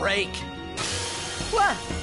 break. What?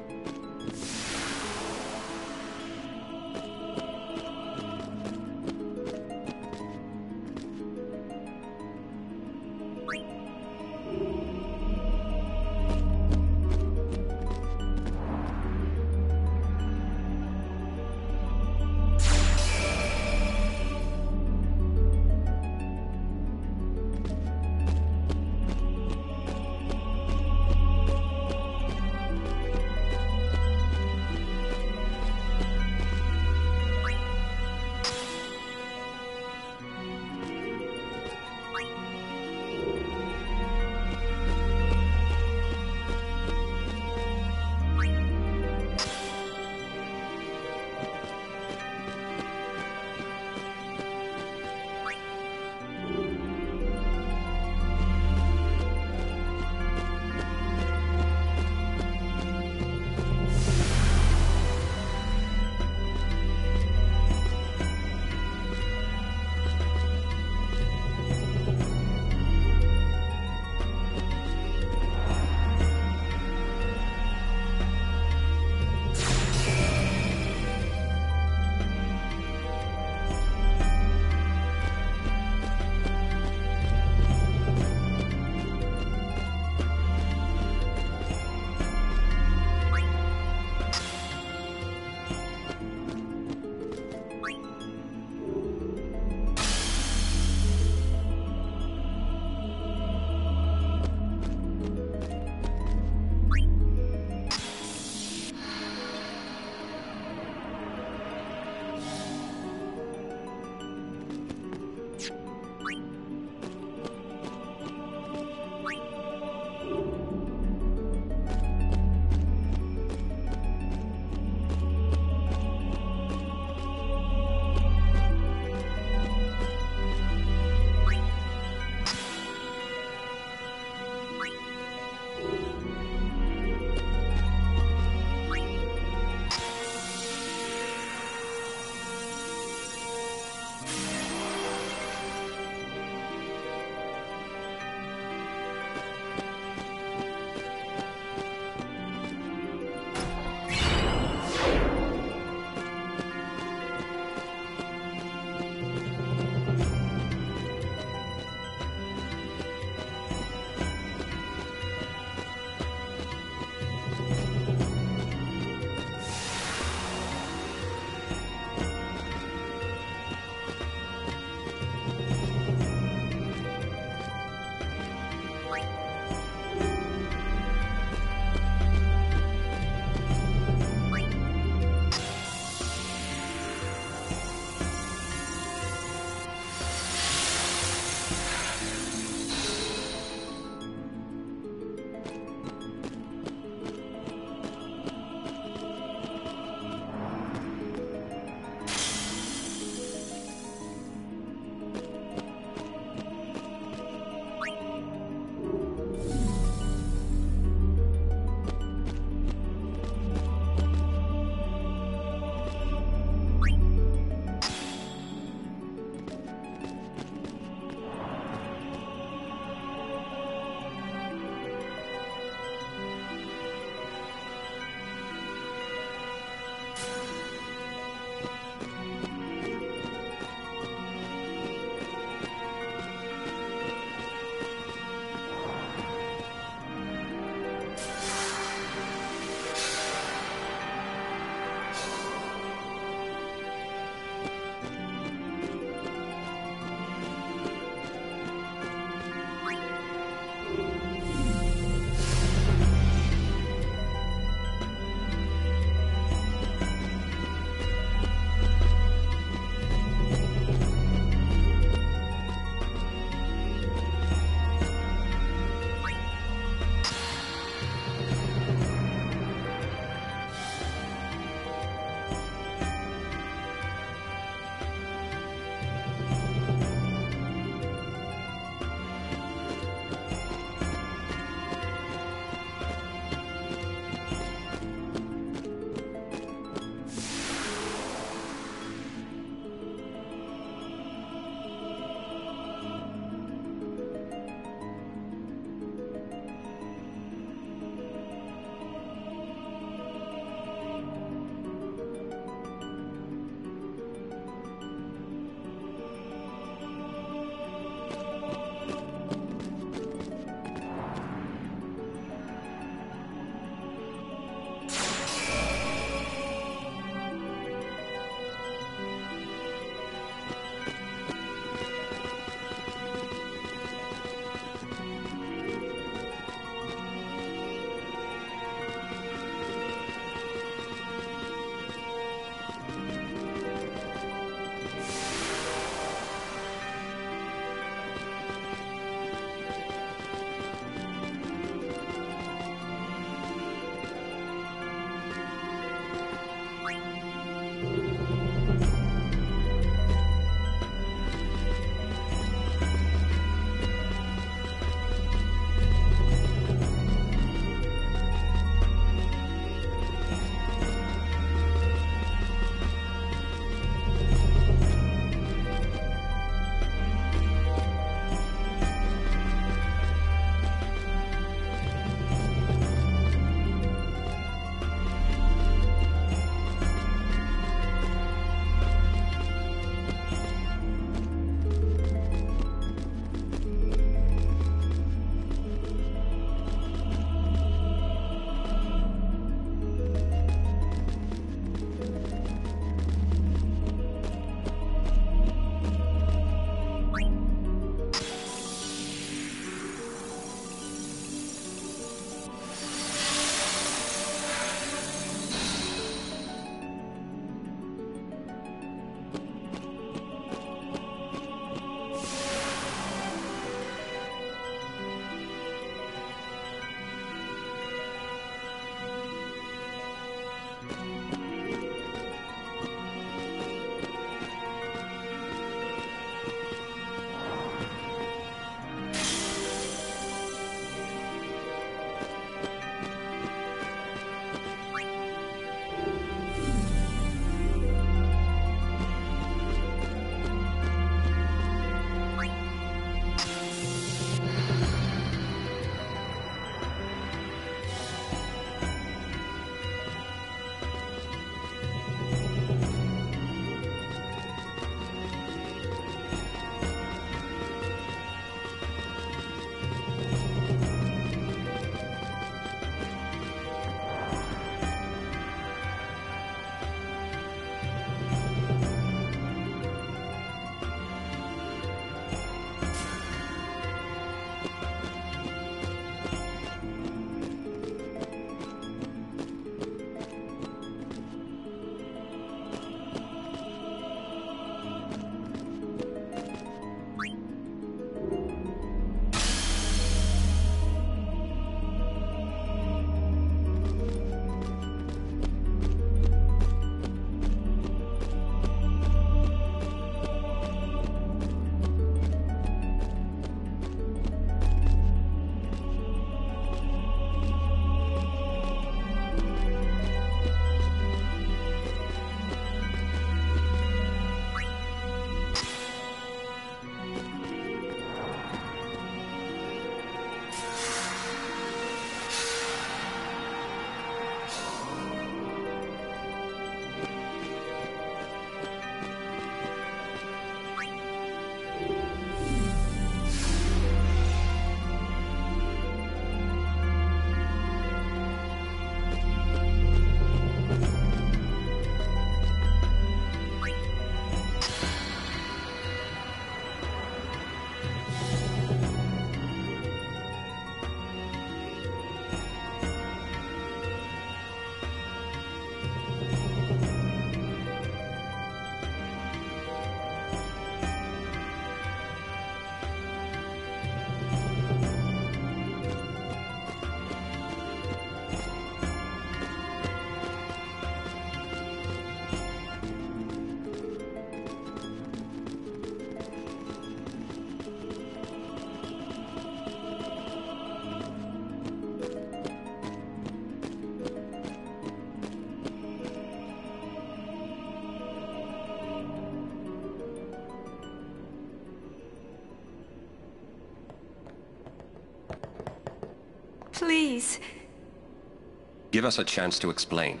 Give us a chance to explain.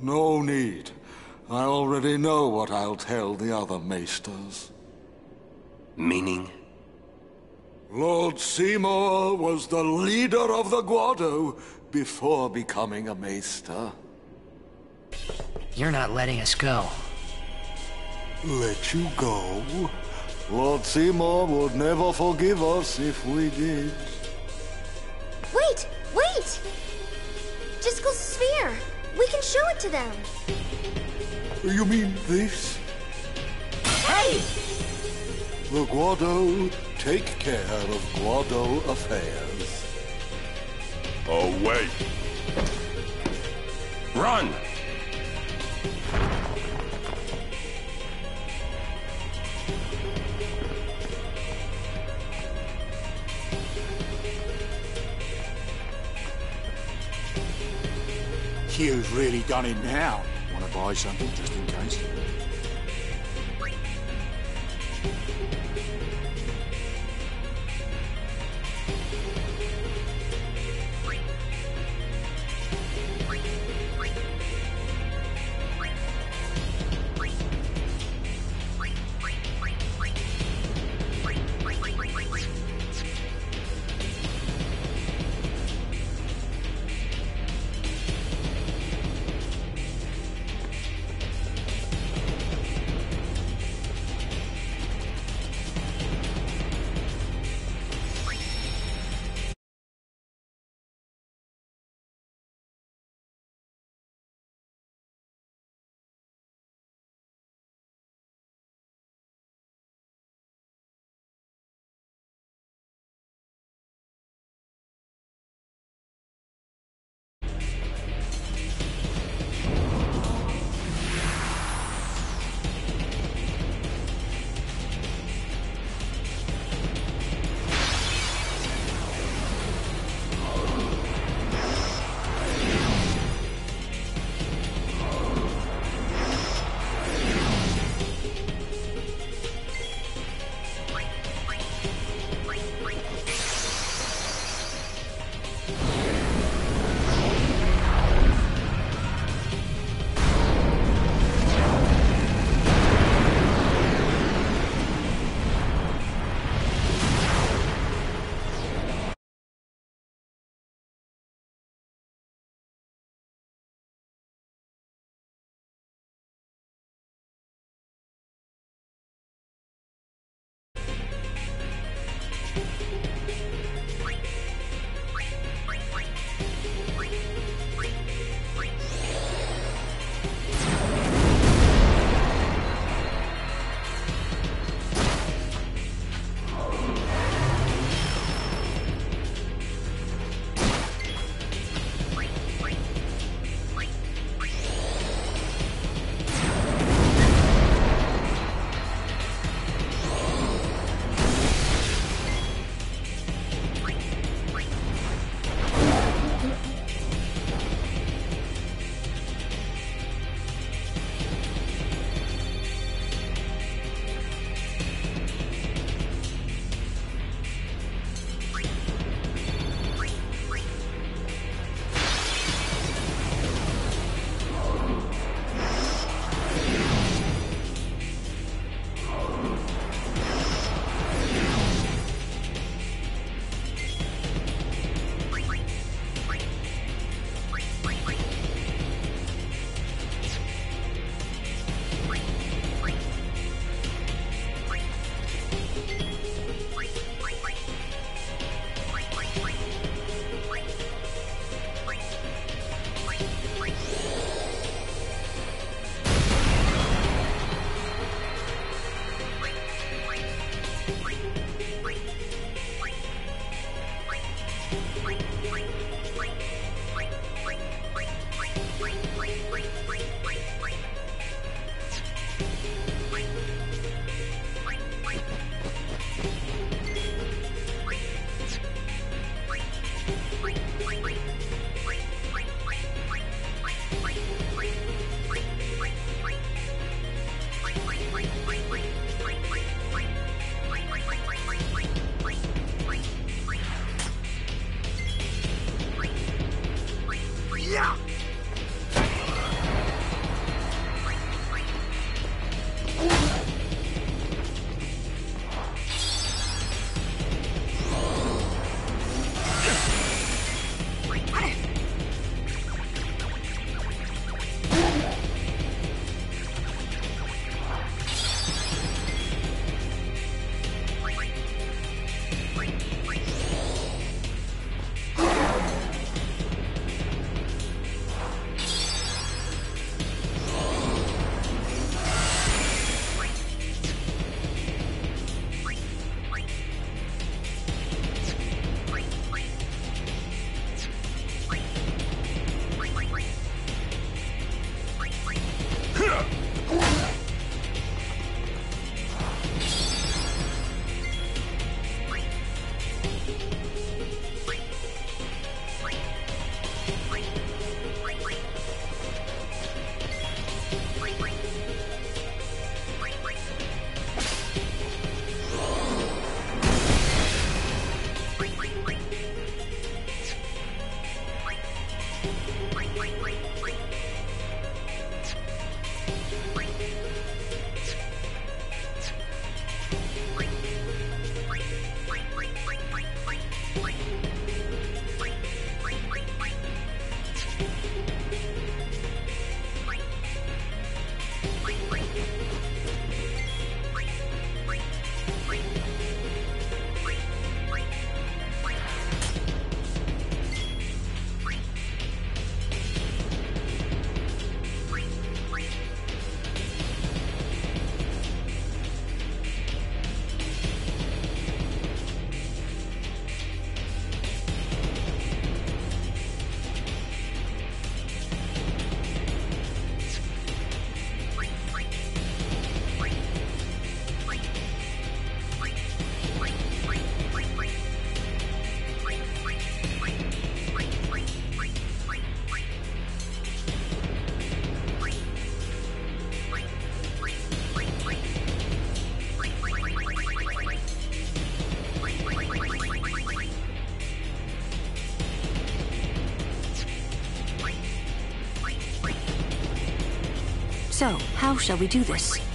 No need. I already know what I'll tell the other maesters. Meaning? Lord Seymour was the leader of the Guado before becoming a maester. You're not letting us go. Let you go? Lord Seymour would never forgive us if we did. To them! You mean this? Hey! The Guado take care of Guado affairs. Oh, Away! Run! Really done it now. Want to buy something just in case? you So, how shall we do this?